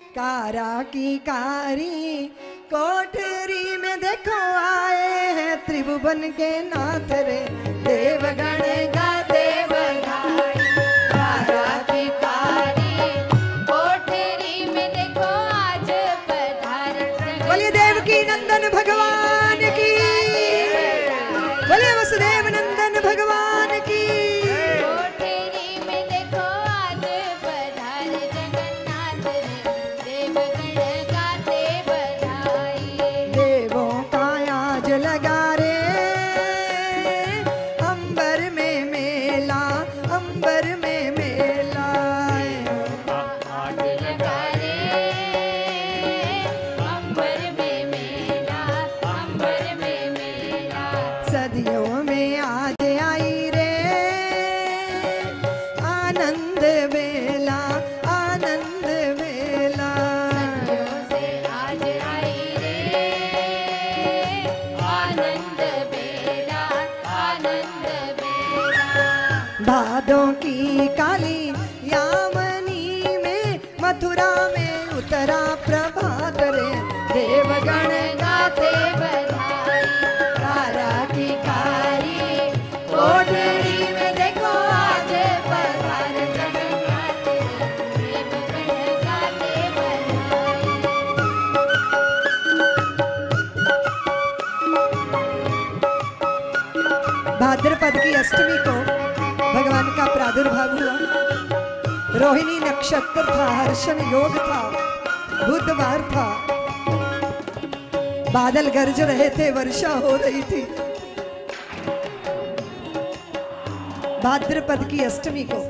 कारा की कारी कोठरी में देखो आए हैं त्रिभुवन के नाथ रे देवगण का हाथों की काली यामनी में मथुरा में उतरा प्रभात रे देवगण गाते देखो भाद्रपद की अष्टमी को भगवान का प्रादुर्भाव हुआ। रोहिणी नक्षत्र था, हर्षण योग था, बुधवार था। बादल गरज रहे थे, वर्षा हो रही थी। भाद्रपद की अष्टमी को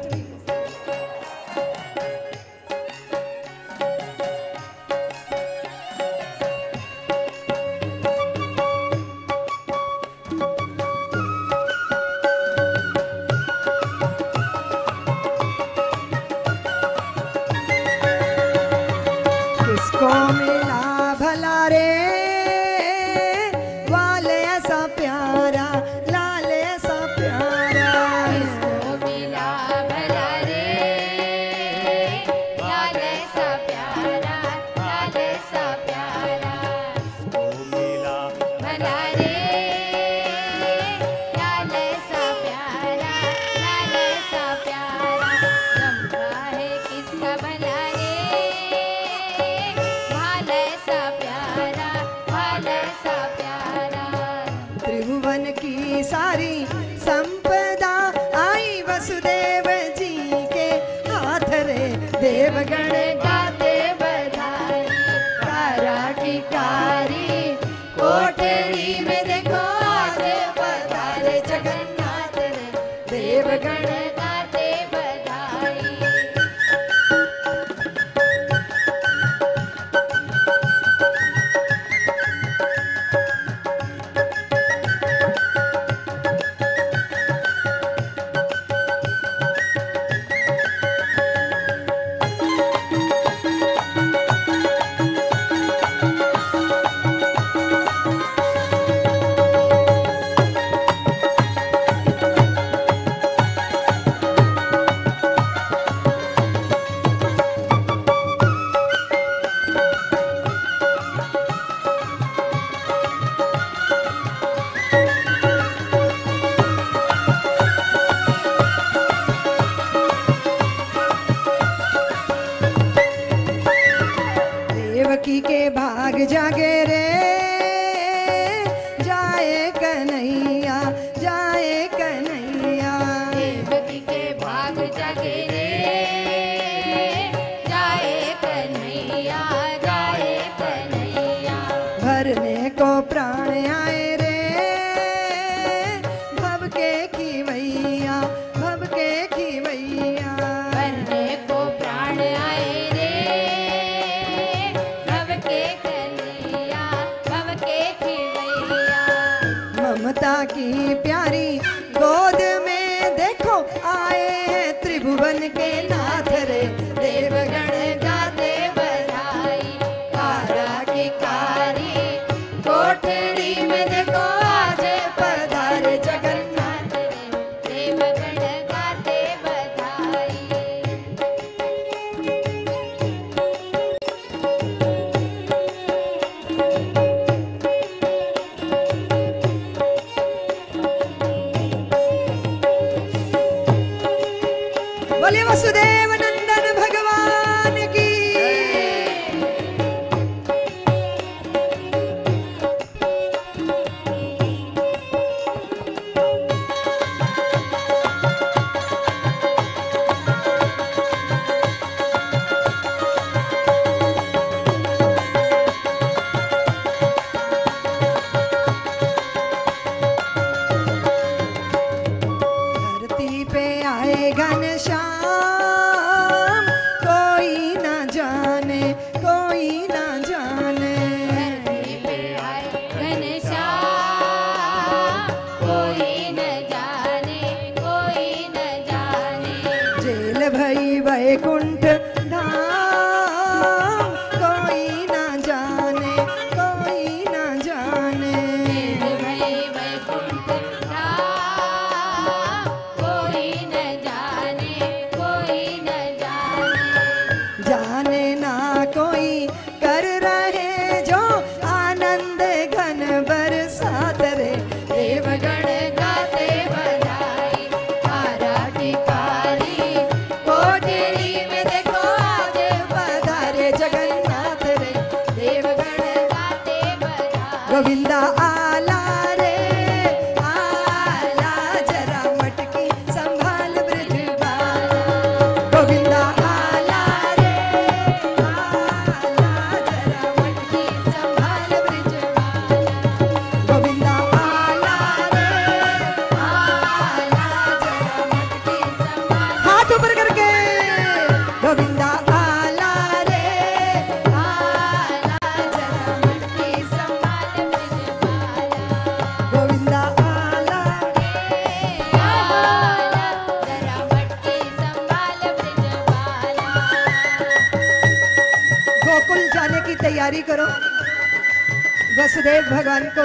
भगवान को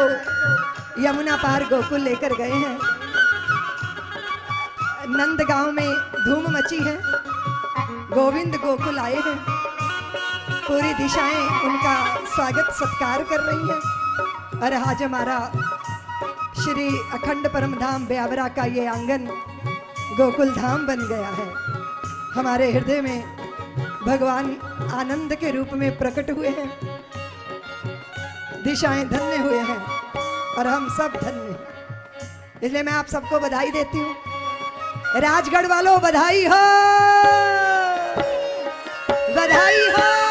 यमुना पार गोकुल लेकर गए हैं। नंद गाँव में धूम मची है। गोविंद गोकुल आए हैं। पूरी दिशाएँ उनका स्वागत सत्कार कर रही हैं। और आज हमारा श्री अखंड परम धाम ब्यावरा का ये आँगन गोकुल धाम बन गया है। हमारे हृदय में भगवान आनंद के रूप में प्रकट हुए हैं। दिशाएँ धन्य हुए हैं और हम सब धन्य इसलिए मैं आप सबको बधाई देती हूँ। राजगढ़ वालों, बधाई हो। बधाई हो।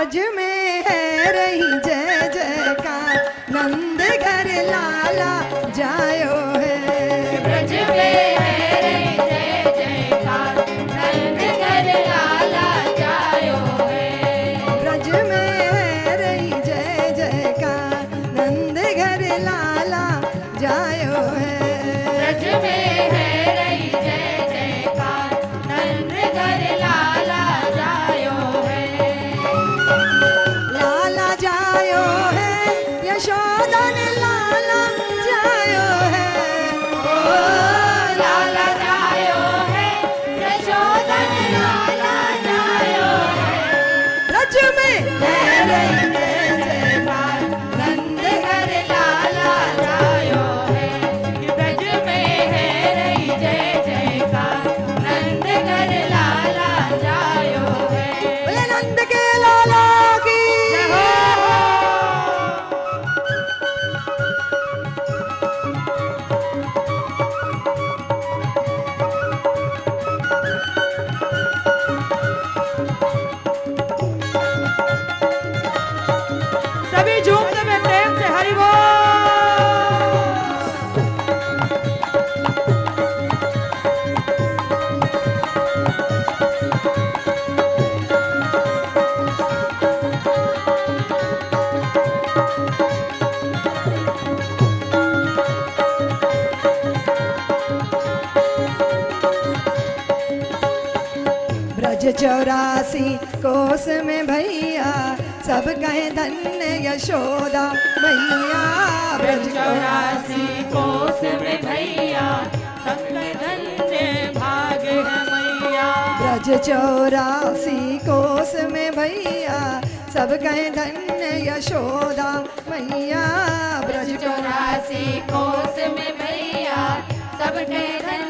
ब्रज में है रही जय जय का नंद घर लाला जायो है। ब्रज में यशोदन लाला जायो है। ओ चौरासी कोस में भैया सब कहे धन्य यशोदा मैया। ब्रज चौरासी कोस में भैया सब कहे धन्य भाग मैया। ब्रज चौरासी कोस में भैया सब कहे धन्य यशोदा मैया। ब्रज चौरासी कोस में भैया सब कहे धन्य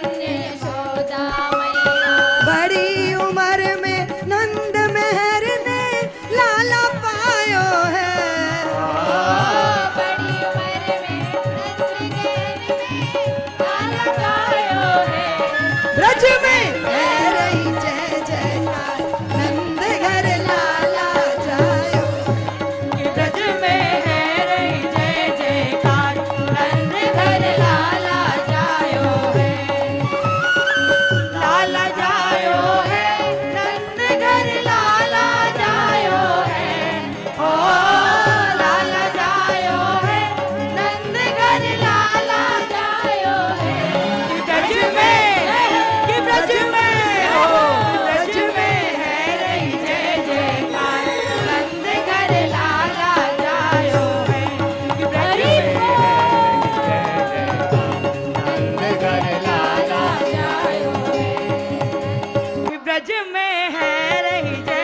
है रही जय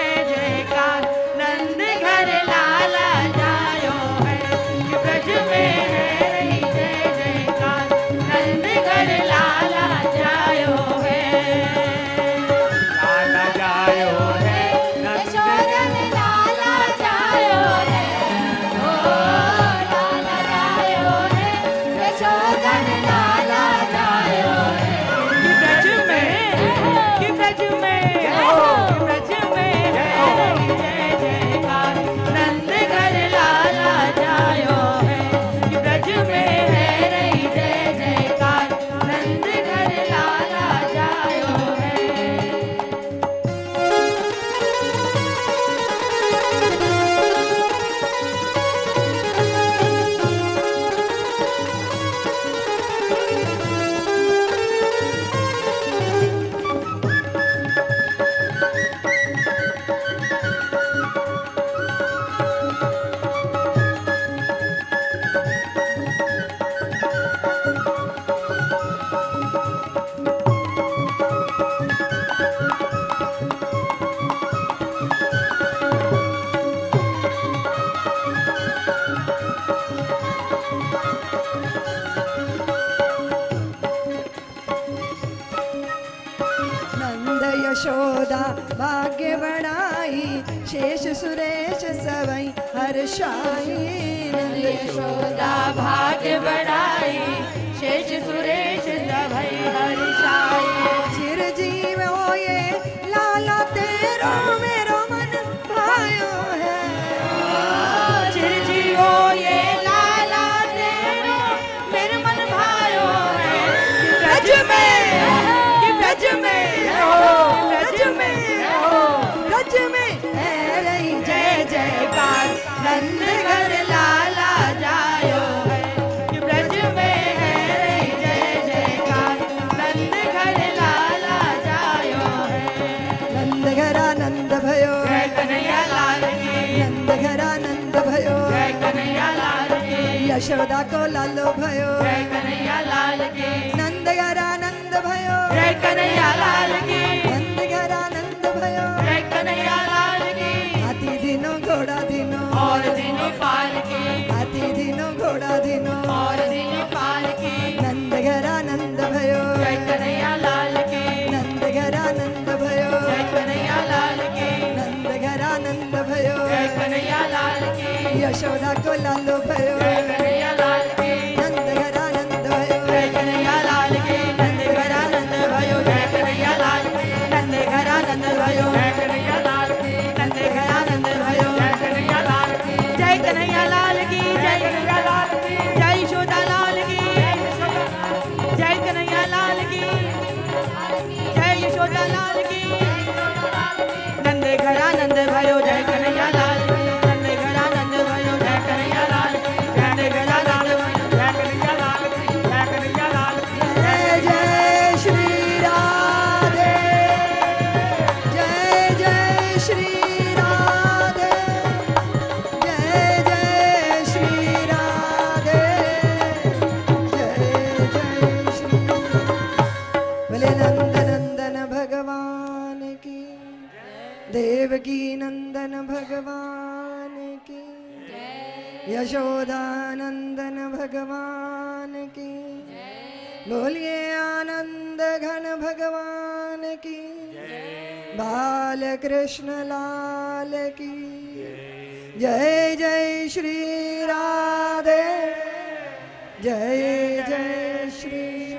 शाही यशोदा भाग्य बढ़ाई। शेष सुरेश सभई हरि। यशोदा को लालो भयो। कन्हैया लाल की। नंद गरा नंद भयो। कन्हैया लाल की। नंद गरा नंद भयो। कन्हैया लाल की। हाथी दिनो घोड़ा दिनो। और दिनो पाल की। हाथी दिनो घोड़ा दिनो। और दिनो पाल की। नंद गरा नंद भयो। कन्हैया लाल की। नंद गरा नंद भयो। कन्हैया लाल की। नंद गरा नंद भयो। कन्हैया लाल की। यशोदा को लालो जय यशोदा लाल की। नंद घरा नंद भयो की देवकी नंदन भगवान की यशोदानंदन भगवान की बोलिए आनंद घन भगवान की बाल कृष्ण लाल की जय जय श्री राधे। जय जय श्री